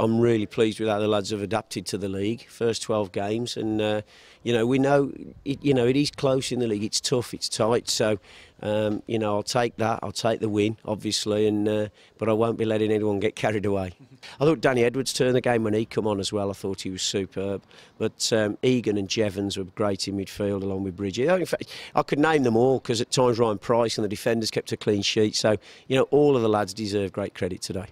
I'm really pleased with how the lads have adapted to the league. First 12 games, and uh, you know we know it, you know it is close in the league. It's tough, it's tight. So um, you know I'll take that. I'll take the win, obviously, and uh, but I won't be letting anyone get carried away. I thought Danny Edwards turned the game when he come on as well. I thought he was superb. But um, Egan and Jevons were great in midfield along with Bridget. In fact, I could name them all because at times Ryan Price and the defenders kept a clean sheet. So you know all of the lads deserve great credit today.